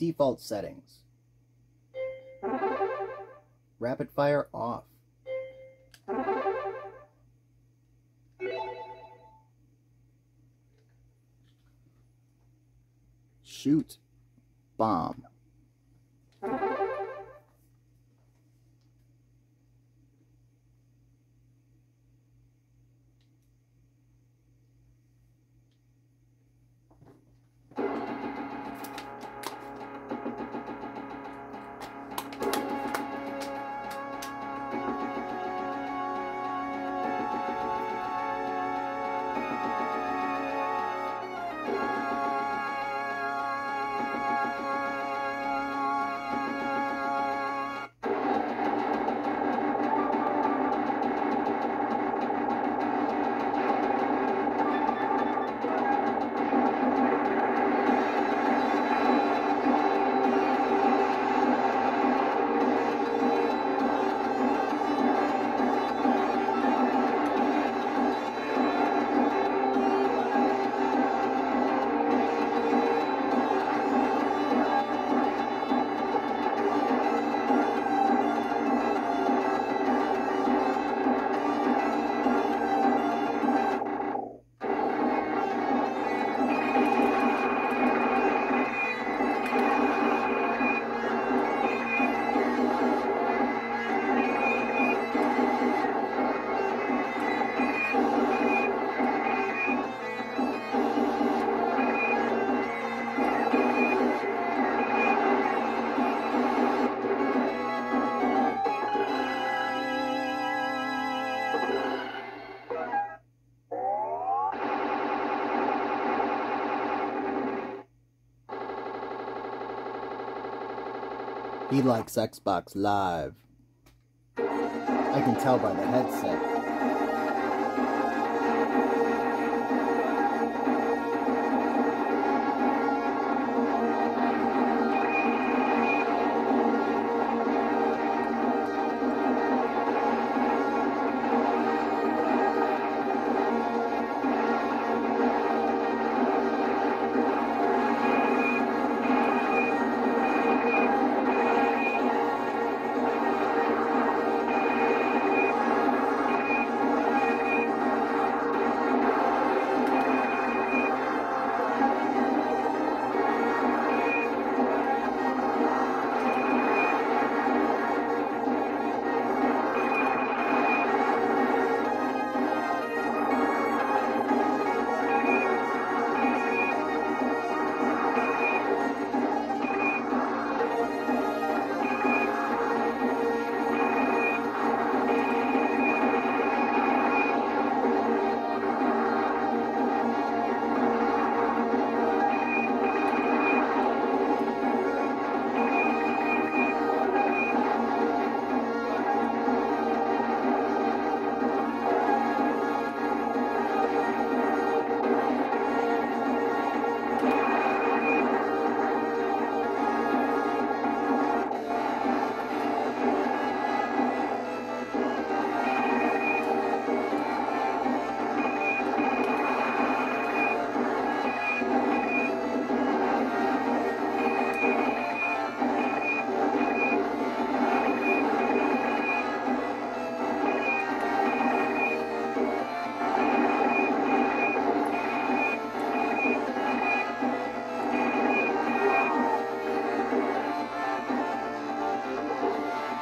Default settings. Rapid fire off. Shoot. Bomb. He likes Xbox Live. I can tell by the headset.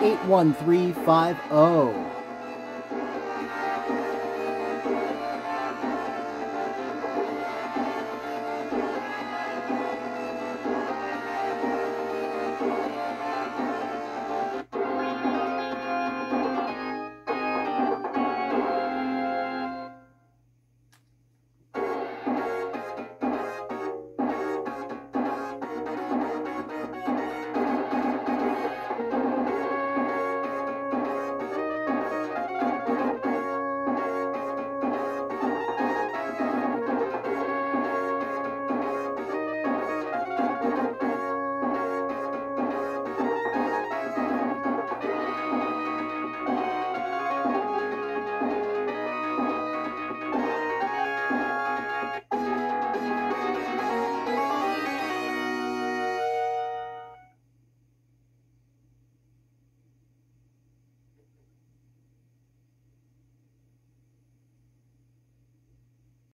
Eight one three five zero.